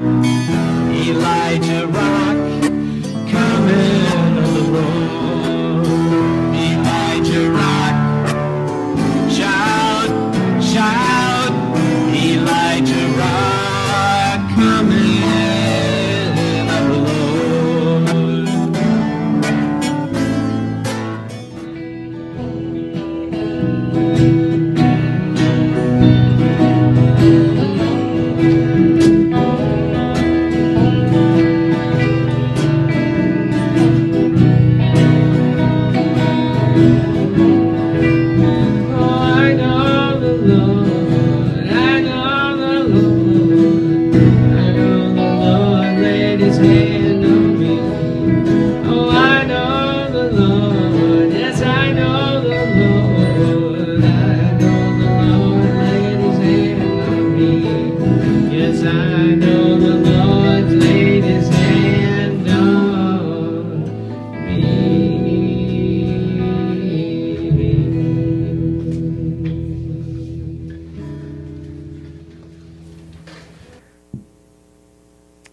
Elijah Rock coming on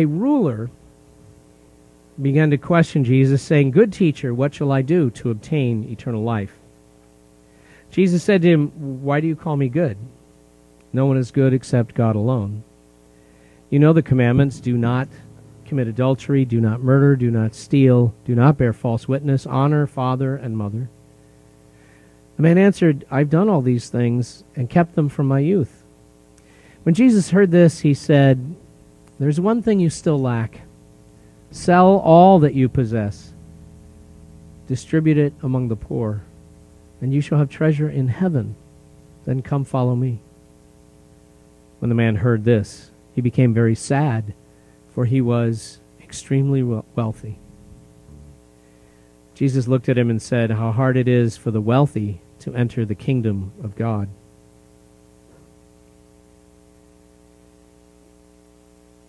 a ruler began to question Jesus, saying, Good teacher, what shall I do to obtain eternal life? Jesus said to him, Why do you call me good? No one is good except God alone. You know the commandments do not commit adultery, do not murder, do not steal, do not bear false witness, honor father and mother. The man answered, I've done all these things and kept them from my youth. When Jesus heard this, he said, there's one thing you still lack. Sell all that you possess, distribute it among the poor, and you shall have treasure in heaven. Then come follow me. When the man heard this, he became very sad, for he was extremely wealthy. Jesus looked at him and said, How hard it is for the wealthy to enter the kingdom of God.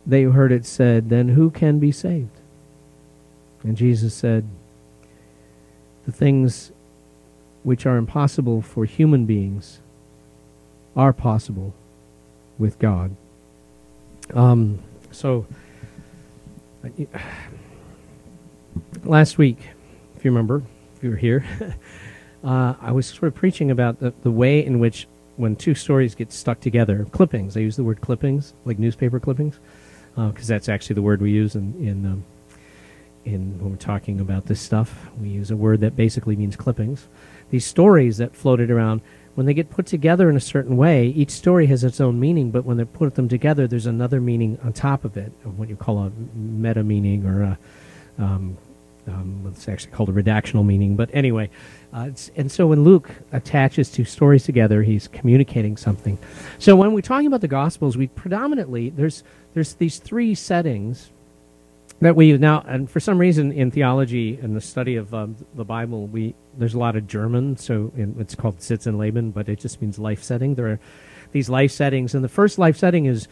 They heard it said, Then who can be saved? And Jesus said, The things which are impossible for human beings are possible with God. Um, so, last week, if you remember, if you were here, uh, I was sort of preaching about the, the way in which when two stories get stuck together, clippings, I use the word clippings, like newspaper clippings, because that's actually the word we use in, in, um, in when we're talking about this stuff. We use a word that basically means clippings. These stories that floated around, when they get put together in a certain way, each story has its own meaning, but when they put them together, there's another meaning on top of it, what you call a meta meaning or a, um, um, it's actually called a redactional meaning. But anyway, uh, and so when Luke attaches two stories together, he's communicating something. So when we're talking about the Gospels, we predominantly there's there's these three settings that we now, and for some reason in theology and the study of um, the Bible, we there's a lot of German, so in, it's called Sitz im Leben, but it just means life setting. There are these life settings, and the first life setting is,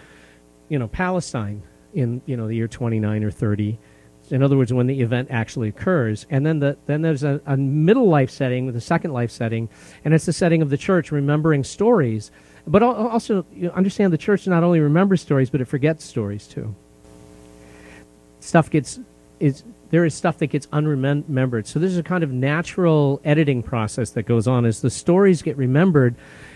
you know, Palestine in you know the year 29 or 30. In other words, when the event actually occurs, and then the then there's a, a middle life setting, the second life setting, and it's the setting of the church remembering stories. But also you understand the church not only remembers stories, but it forgets stories too stuff gets is there is stuff that gets unremembered. So there's a kind of natural editing process that goes on as the stories get remembered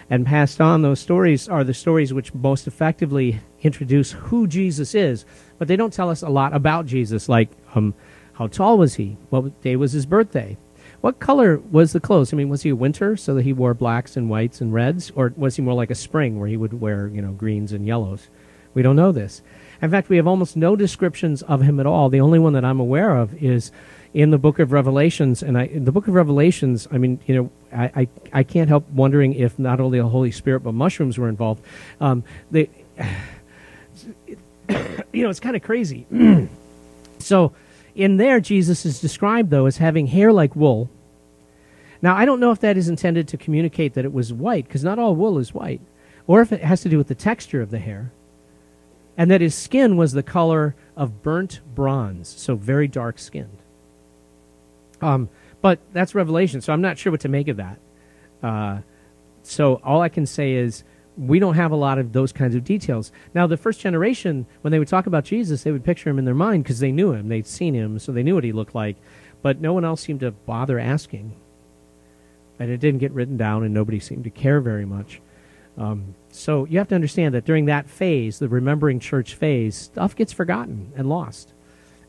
and passed on. Those stories are the stories which most effectively introduce who Jesus is, but they don't tell us a lot about Jesus. Like, um, how tall was he? What day was his birthday? What color was the clothes? I mean, was he a winter so that he wore blacks and whites and reds, or was he more like a spring where he would wear you know greens and yellows? We don't know this. In fact, we have almost no descriptions of him at all. The only one that I'm aware of is in the book of Revelations. And I, in the book of Revelations, I mean, you know, I, I, I can't help wondering if not only the Holy Spirit but mushrooms were involved. Um, they, you know, it's kind of crazy. so, in there, Jesus is described though as having hair like wool. Now, I don't know if that is intended to communicate that it was white, because not all wool is white, or if it has to do with the texture of the hair and that his skin was the color of burnt bronze, so very dark skinned. Um, but that's Revelation, so I'm not sure what to make of that. Uh, so all I can say is we don't have a lot of those kinds of details. Now, the first generation, when they would talk about Jesus, they would picture him in their mind because they knew him, they'd seen him, so they knew what he looked like. But no one else seemed to bother asking, and it didn't get written down, and nobody seemed to care very much. Um, so you have to understand that during that phase, the remembering church phase, stuff gets forgotten and lost.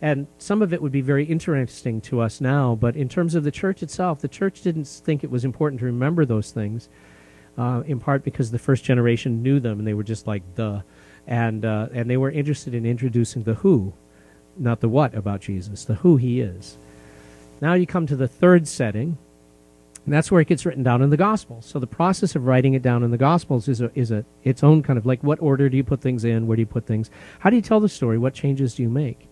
And some of it would be very interesting to us now, but in terms of the church itself, the church didn't think it was important to remember those things, uh, in part because the first generation knew them and they were just like the, and uh, and they were interested in introducing the who, not the what about Jesus, the who he is. Now you come to the third setting, and that's where it gets written down in the Gospels. So the process of writing it down in the Gospels is a, is a its own kind of like what order do you put things in? Where do you put things? How do you tell the story? What changes do you make?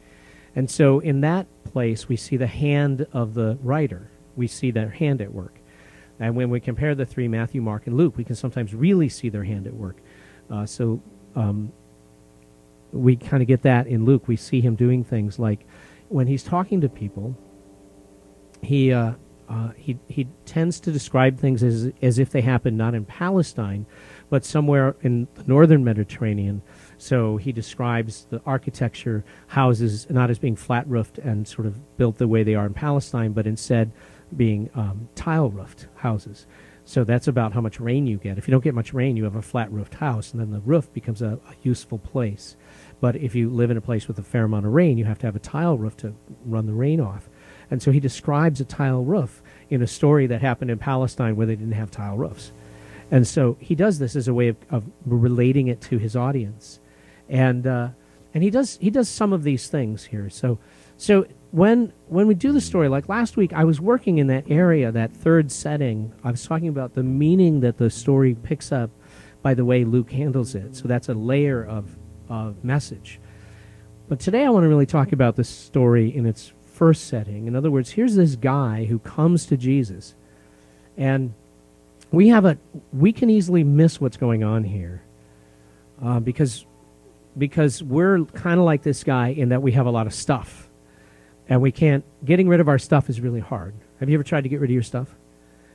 And so in that place, we see the hand of the writer. We see their hand at work. And when we compare the three, Matthew, Mark, and Luke, we can sometimes really see their hand at work. Uh, so um, we kind of get that in Luke. We see him doing things like when he's talking to people, he uh, uh, he he tends to describe things as as if they happen not in Palestine, but somewhere in the northern Mediterranean. So he describes the architecture, houses not as being flat roofed and sort of built the way they are in Palestine, but instead being um, tile roofed houses. So that's about how much rain you get. If you don't get much rain, you have a flat roofed house, and then the roof becomes a, a useful place. But if you live in a place with a fair amount of rain, you have to have a tile roof to run the rain off. And so he describes a tile roof in a story that happened in Palestine where they didn't have tile roofs. And so he does this as a way of, of relating it to his audience. And, uh, and he does, he does some of these things here. So, so when, when we do the story, like last week, I was working in that area, that third setting. I was talking about the meaning that the story picks up by the way Luke handles it. So that's a layer of, of message. But today I want to really talk about the story in its first setting. In other words, here's this guy who comes to Jesus, and we have a we can easily miss what's going on here uh, because because we're kind of like this guy in that we have a lot of stuff, and we can't getting rid of our stuff is really hard. Have you ever tried to get rid of your stuff?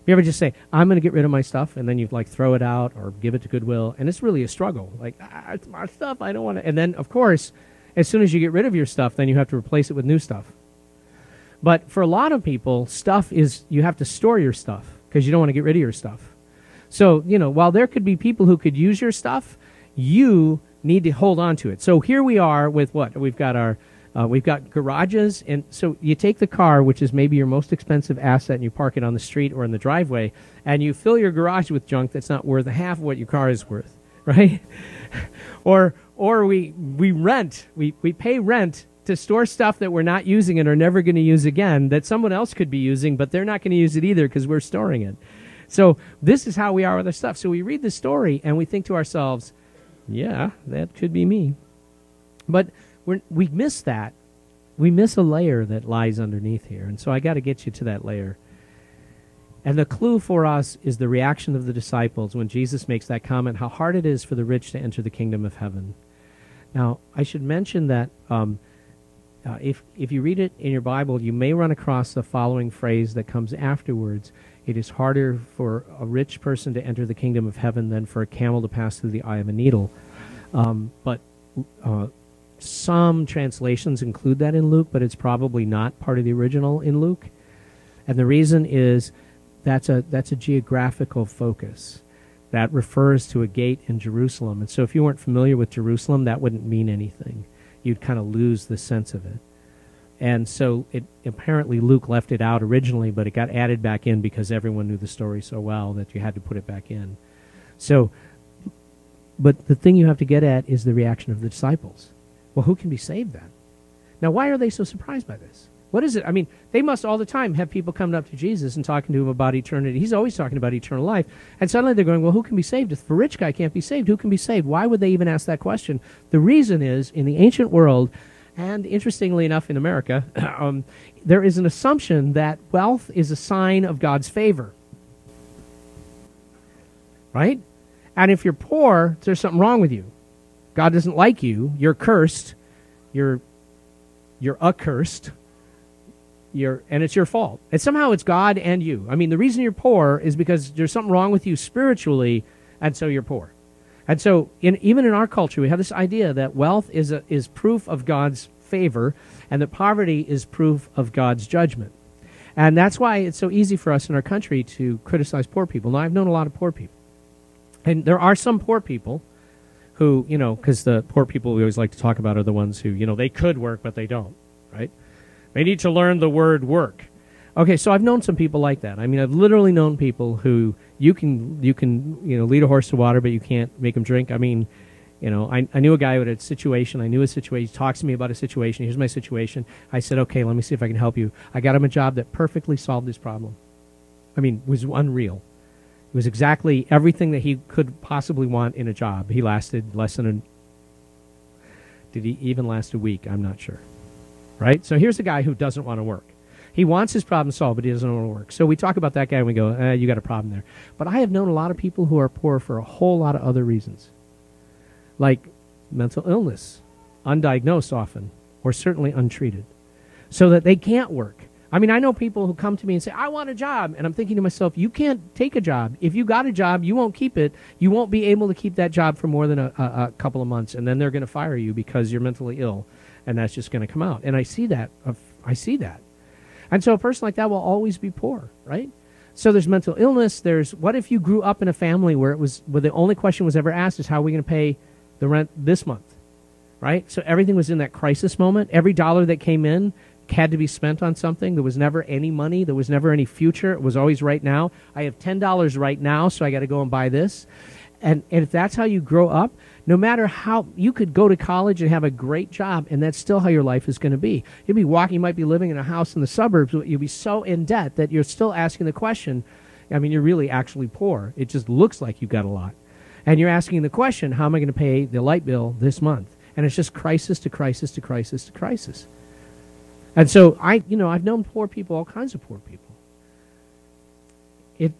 You ever just say, "I'm going to get rid of my stuff," and then you like throw it out or give it to Goodwill, and it's really a struggle. Like, ah, it's my stuff. I don't want to. And then, of course, as soon as you get rid of your stuff, then you have to replace it with new stuff. But for a lot of people, stuff is you have to store your stuff because you don't want to get rid of your stuff. So, you know, while there could be people who could use your stuff, you need to hold on to it. So here we are with what? We've got our uh, we've got garages, and so you take the car, which is maybe your most expensive asset, and you park it on the street or in the driveway, and you fill your garage with junk that's not worth half of what your car is worth, right? or or we we rent, we we pay rent to store stuff that we're not using and are never going to use again that someone else could be using, but they're not going to use it either because we're storing it. So this is how we are with our stuff. So we read the story and we think to ourselves, yeah, that could be me. But we we miss that. We miss a layer that lies underneath here. And so I got to get you to that layer. And the clue for us is the reaction of the disciples when Jesus makes that comment how hard it is for the rich to enter the kingdom of heaven. Now, I should mention that um, uh, if, if you read it in your Bible, you may run across the following phrase that comes afterwards. It is harder for a rich person to enter the kingdom of heaven than for a camel to pass through the eye of a needle. Um, but uh, some translations include that in Luke, but it's probably not part of the original in Luke. And the reason is that's a, that's a geographical focus that refers to a gate in Jerusalem. And so if you weren't familiar with Jerusalem, that wouldn't mean anything you'd kind of lose the sense of it. And so it apparently Luke left it out originally, but it got added back in because everyone knew the story so well that you had to put it back in. So, but the thing you have to get at is the reaction of the disciples. Well, who can be saved then? Now, why are they so surprised by this? What is it? I mean, they must all the time have people coming up to Jesus and talking to him about eternity. He's always talking about eternal life. And suddenly they're going, well, who can be saved? If the rich guy can't be saved, who can be saved? Why would they even ask that question? The reason is, in the ancient world, and interestingly enough in America, um, there is an assumption that wealth is a sign of God's favor. Right? And if you're poor, there's something wrong with you. God doesn't like you. You're cursed. You're, you're accursed you're, and it's your fault. And somehow it's God and you. I mean, the reason you're poor is because there's something wrong with you spiritually, and so you're poor. And so, in, even in our culture, we have this idea that wealth is, a, is proof of God's favor and that poverty is proof of God's judgment. And that's why it's so easy for us in our country to criticize poor people. Now, I've known a lot of poor people. And there are some poor people who, you know, because the poor people we always like to talk about are the ones who, you know, they could work, but they don't, right? They need to learn the word work. Okay, so I've known some people like that. I mean, I've literally known people who you can you can you know lead a horse to water, but you can't make him drink. I mean, you know, I, I knew a guy who had a situation. I knew a situation. He talks to me about a situation. Here's my situation. I said, okay, let me see if I can help you. I got him a job that perfectly solved his problem. I mean, was unreal. Was exactly everything that he could possibly want in a job. He lasted less than a. Did he even last a week? I'm not sure. Right? So here's a guy who doesn't want to work. He wants his problem solved, but he doesn't want to work. So we talk about that guy and we go, eh, you got a problem there. But I have known a lot of people who are poor for a whole lot of other reasons, like mental illness, undiagnosed often, or certainly untreated, so that they can't work. I mean, I know people who come to me and say, I want a job. And I'm thinking to myself, you can't take a job. If you got a job, you won't keep it. You won't be able to keep that job for more than a, a, a couple of months. And then they're going to fire you because you're mentally ill. And that's just going to come out. And I see that. I see that. And so a person like that will always be poor, right? So there's mental illness. There's what if you grew up in a family where it was where the only question was ever asked is how are we going to pay the rent this month, right? So everything was in that crisis moment. Every dollar that came in had to be spent on something. There was never any money. There was never any future. It was always right now. I have ten dollars right now, so I got to go and buy this. And, and if that's how you grow up, no matter how you could go to college and have a great job, and that's still how your life is going to be. You'll be walking, you might be living in a house in the suburbs, but you'll be so in debt that you're still asking the question. I mean, you're really actually poor. It just looks like you've got a lot. And you're asking the question, how am I going to pay the light bill this month? And it's just crisis to crisis to crisis to crisis. And so I, you know, I've known poor people, all kinds of poor people. It,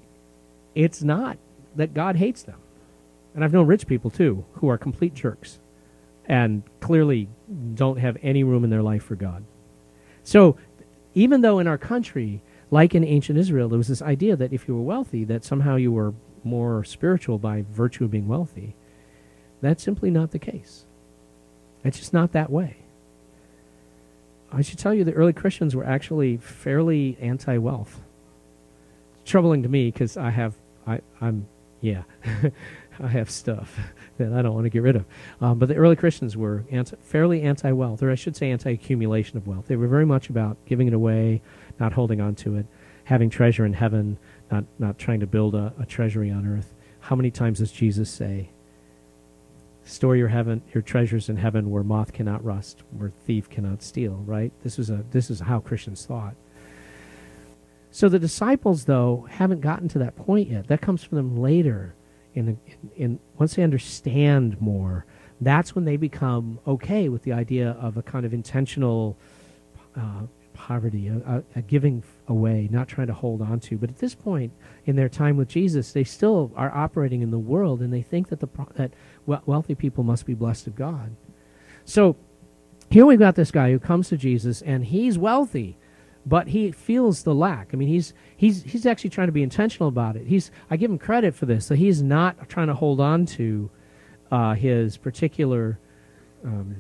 it's not that God hates them. And I've known rich people too who are complete jerks and clearly don't have any room in their life for God. So even though in our country, like in ancient Israel, there was this idea that if you were wealthy, that somehow you were more spiritual by virtue of being wealthy, that's simply not the case. It's just not that way. I should tell you the early Christians were actually fairly anti-wealth. It's troubling to me because I have I, I'm yeah. I have stuff that I don't want to get rid of. Um, but the early Christians were anti, fairly anti wealth, or I should say anti accumulation of wealth. They were very much about giving it away, not holding on to it, having treasure in heaven, not, not trying to build a, a treasury on earth. How many times does Jesus say, Store your heaven, your treasures in heaven, where moth cannot rust, where thief cannot steal. Right? This is a this is how Christians thought. So the disciples, though, haven't gotten to that point yet. That comes from them later in, in, in once they understand more, that's when they become okay with the idea of a kind of intentional uh, poverty, a, a, giving away, not trying to hold on to. But at this point in their time with Jesus, they still are operating in the world, and they think that the that wealthy people must be blessed of God. So here we've got this guy who comes to Jesus, and he's wealthy but he feels the lack. I mean, he's he's he's actually trying to be intentional about it. He's I give him credit for this. That he's not trying to hold on to uh, his particular um,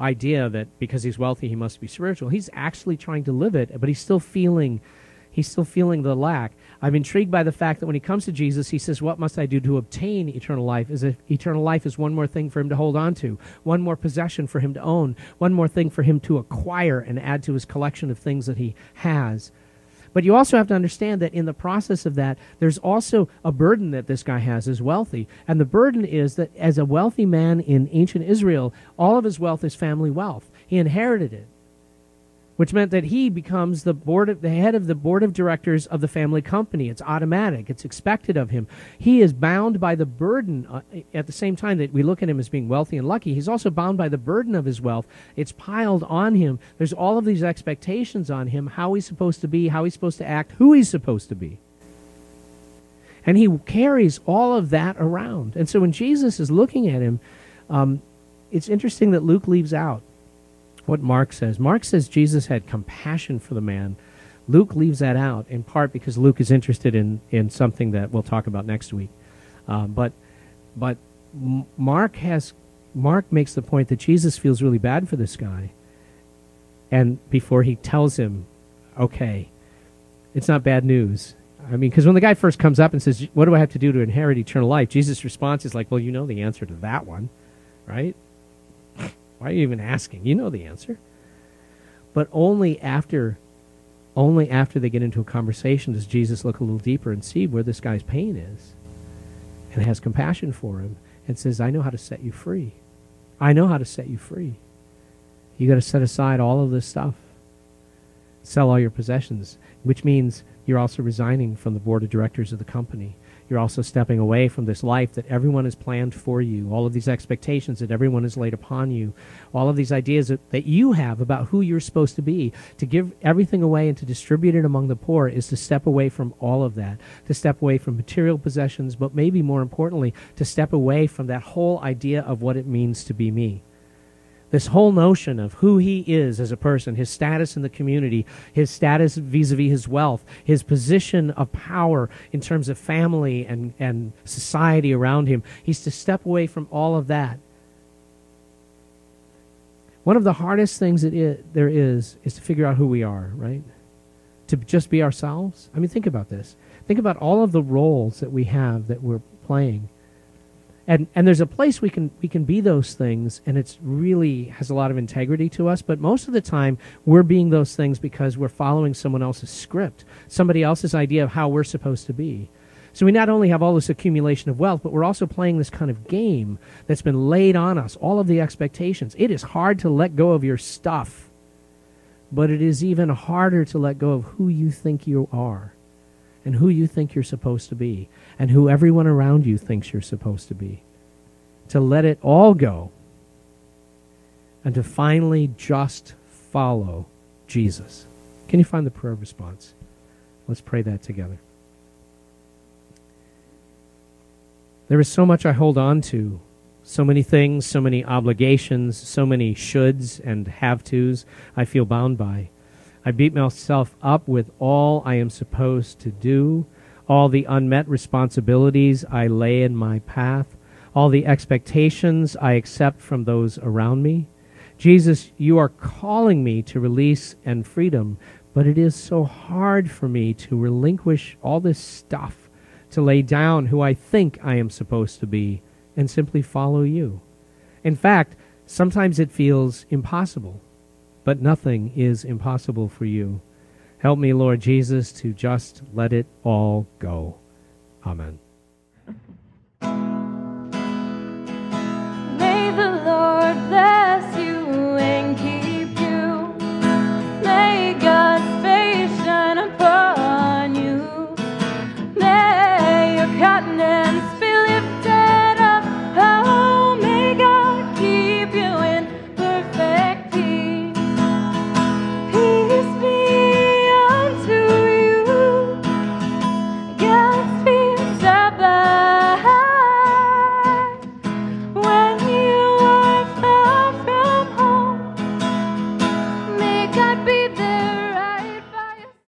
idea that because he's wealthy he must be spiritual. He's actually trying to live it, but he's still feeling he's still feeling the lack. I'm intrigued by the fact that when he comes to Jesus, he says, What must I do to obtain eternal life? Is eternal life is one more thing for him to hold on to, one more possession for him to own, one more thing for him to acquire and add to his collection of things that he has. But you also have to understand that in the process of that, there's also a burden that this guy has as wealthy. And the burden is that as a wealthy man in ancient Israel, all of his wealth is family wealth. He inherited it which meant that he becomes the board of, the head of the board of directors of the family company. It's automatic. It's expected of him. He is bound by the burden uh, at the same time that we look at him as being wealthy and lucky. He's also bound by the burden of his wealth. It's piled on him. There's all of these expectations on him, how he's supposed to be, how he's supposed to act, who he's supposed to be. And he carries all of that around. And so when Jesus is looking at him, um, it's interesting that Luke leaves out what Mark says. Mark says Jesus had compassion for the man. Luke leaves that out in part because Luke is interested in, in something that we'll talk about next week. Uh, but but Mark has Mark makes the point that Jesus feels really bad for this guy. And before he tells him, okay, it's not bad news. I mean, because when the guy first comes up and says, What do I have to do to inherit eternal life? Jesus' response is like, Well, you know the answer to that one, right? Why are you even asking? You know the answer. But only after only after they get into a conversation does Jesus look a little deeper and see where this guy's pain is and has compassion for him and says, I know how to set you free. I know how to set you free. You got to set aside all of this stuff, sell all your possessions, which means you're also resigning from the board of directors of the company. You're also stepping away from this life that everyone has planned for you, all of these expectations that everyone has laid upon you, all of these ideas that, that you have about who you're supposed to be. To give everything away and to distribute it among the poor is to step away from all of that, to step away from material possessions, but maybe more importantly, to step away from that whole idea of what it means to be me. This whole notion of who he is as a person, his status in the community, his status vis a vis his wealth, his position of power in terms of family and, and society around him, he's to step away from all of that. One of the hardest things that it, there is is to figure out who we are, right? To just be ourselves. I mean, think about this. Think about all of the roles that we have that we're playing and and there's a place we can we can be those things and it's really has a lot of integrity to us. But most of the time we're being those things because we're following someone else's script somebody else's idea of how we're supposed to be. So we not only have all this accumulation of wealth but we're also playing this kind of game that's been laid on us all of the expectations. It is hard to let go of your stuff but it is even harder to let go of who you think you are and who you think you're supposed to be and who everyone around you thinks you're supposed to be. To let it all go and to finally just follow Jesus. Can you find the prayer response? Let's pray that together. There is so much I hold on to, so many things, so many obligations, so many shoulds and have tos I feel bound by. I beat myself up with all I am supposed to do, all the unmet responsibilities I lay in my path, all the expectations I accept from those around me. Jesus, you are calling me to release and freedom, but it is so hard for me to relinquish all this stuff, to lay down who I think I am supposed to be, and simply follow you. In fact, sometimes it feels impossible but nothing is impossible for you. Help me, Lord Jesus, to just let it all go. Amen.